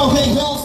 Okay, y'all.